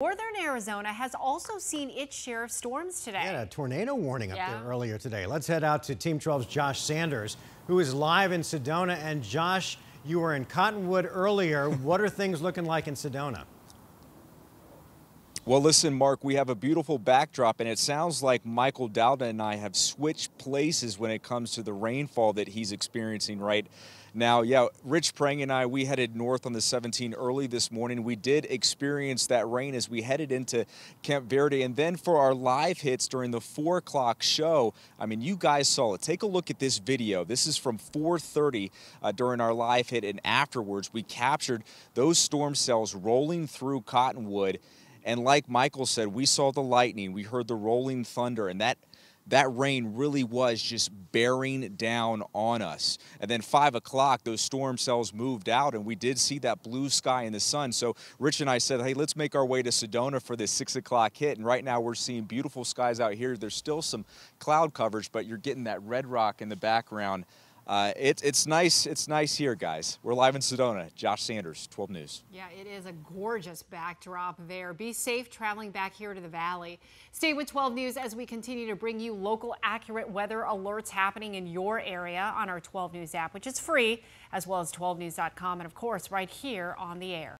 Northern Arizona has also seen its share of storms today. Yeah, a tornado warning up Yeah. there earlier today. Let's head out to Team 12's Josh Sanders, who is live in Sedona. And Josh, you were in Cottonwood earlier. what are things looking like in Sedona? Well, listen, Mark, we have a beautiful backdrop, and it sounds like Michael Dowda and I have switched places when it comes to the rainfall that he's experiencing right now. Yeah, Rich Prang and I, we headed north on the 17 early this morning. We did experience that rain as we headed into Camp Verde. And then for our live hits during the 4 o'clock show, I mean, you guys saw it. Take a look at this video. This is from 4.30 uh, during our live hit, and afterwards, we captured those storm cells rolling through Cottonwood. And like Michael said, we saw the lightning, we heard the rolling thunder, and that that rain really was just bearing down on us. And then five o'clock, those storm cells moved out, and we did see that blue sky and the sun. So Rich and I said, hey, let's make our way to Sedona for this six o'clock hit. And right now we're seeing beautiful skies out here. There's still some cloud coverage, but you're getting that red rock in the background. Uh, it, it's nice. It's nice here, guys. We're live in Sedona. Josh Sanders, 12 News. Yeah, it is a gorgeous backdrop there. Be safe traveling back here to the valley. Stay with 12 News as we continue to bring you local accurate weather alerts happening in your area on our 12 News app, which is free, as well as 12news.com, and of course, right here on the air.